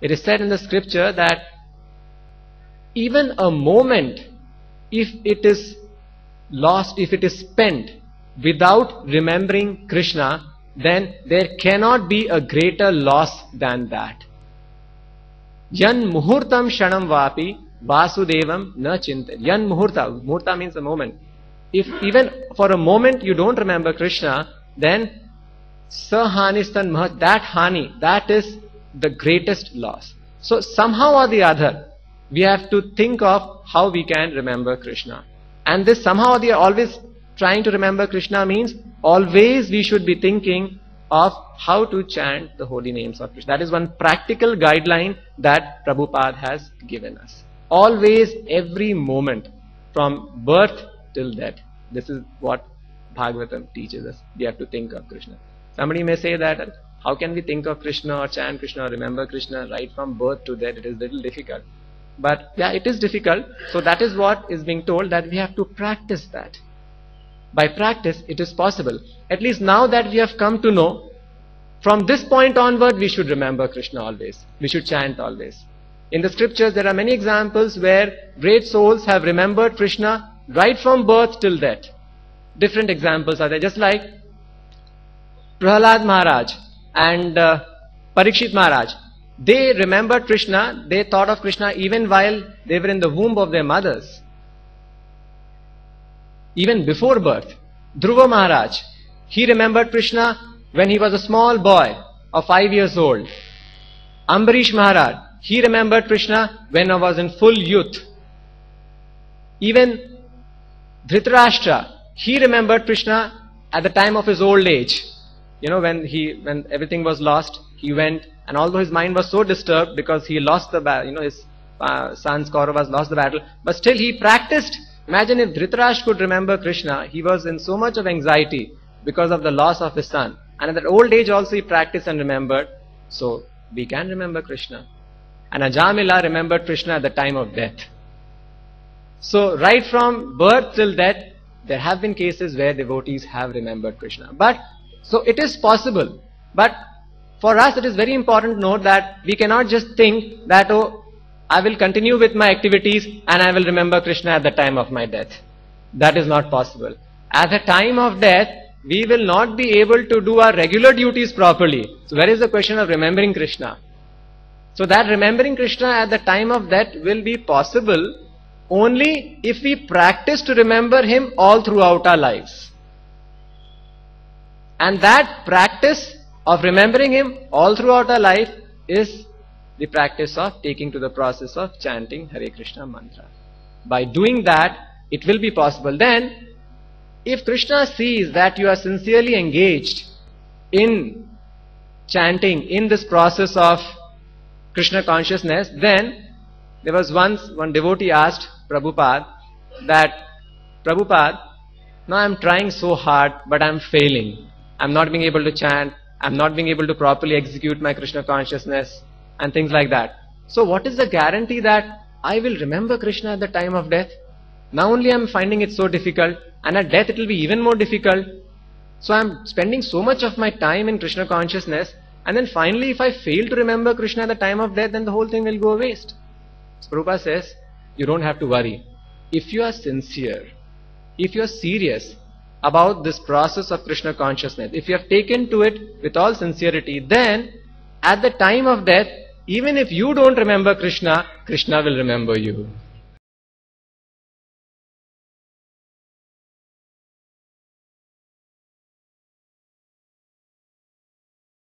It is said in the scripture that even a moment, if it is lost, if it is spent without remembering Krishna, then there cannot be a greater loss than that. Yan muhurtam shanam vapi vasudevam na chintan. Yan muhurta, muhurta means a moment. If even for a moment you don't remember Krishna, then sahanistan mahat, that hani, that is the greatest loss. So somehow or the other, we have to think of how we can remember Krishna. And this somehow they are always trying to remember Krishna means always we should be thinking of how to chant the holy names of Krishna. That is one practical guideline that Prabhupada has given us. Always, every moment, from birth till death. This is what Bhagavatam teaches us. We have to think of Krishna. Somebody may say that, how can we think of Krishna or chant Krishna or remember Krishna right from birth to death? It is little difficult. But yeah, it is difficult. So that is what is being told that we have to practice that. By practice, it is possible. At least now that we have come to know, from this point onward, we should remember Krishna always. We should chant always. In the scriptures, there are many examples where great souls have remembered Krishna right from birth till death. Different examples are there. Just like Prahlad Maharaj and uh, Parikshit Maharaj. They remembered Krishna, they thought of Krishna even while they were in the womb of their mothers. Even before birth. Dhruva Maharaj, he remembered Krishna when he was a small boy of five years old. Ambarish Maharaj, he remembered Krishna when he was in full youth. Even Dhritarashtra, he remembered Krishna at the time of his old age. You know, when he, when everything was lost, he went and although his mind was so disturbed because he lost the battle, you know, his uh, sons Kauravas lost the battle, but still he practiced. Imagine if Dhritarashtra could remember Krishna, he was in so much of anxiety because of the loss of his son. And at that old age also he practiced and remembered. So we can remember Krishna. And Ajamila remembered Krishna at the time of death. So right from birth till death, there have been cases where devotees have remembered Krishna. But, so it is possible. But for us it is very important to note that we cannot just think that, oh, I will continue with my activities and I will remember Krishna at the time of my death. That is not possible. At the time of death, we will not be able to do our regular duties properly. So where is the question of remembering Krishna? So that remembering Krishna at the time of death will be possible only if we practice to remember Him all throughout our lives. And that practice of remembering Him all throughout our life is the practice of taking to the process of chanting Hare Krishna mantra. By doing that, it will be possible. Then, if Krishna sees that you are sincerely engaged in chanting, in this process of Krishna consciousness, then there was once one devotee asked Prabhupada that, Prabhupada, now I'm trying so hard, but I'm failing. I'm not being able to chant. I'm not being able to properly execute my Krishna consciousness and things like that. So what is the guarantee that I will remember Krishna at the time of death? Now only I'm finding it so difficult and at death it will be even more difficult. So I'm spending so much of my time in Krishna consciousness and then finally if I fail to remember Krishna at the time of death then the whole thing will go waste. So Prabhupada says, you don't have to worry. If you are sincere, if you are serious about this process of Krishna consciousness, if you have taken to it with all sincerity, then at the time of death, even if you don't remember Krishna, Krishna will remember you.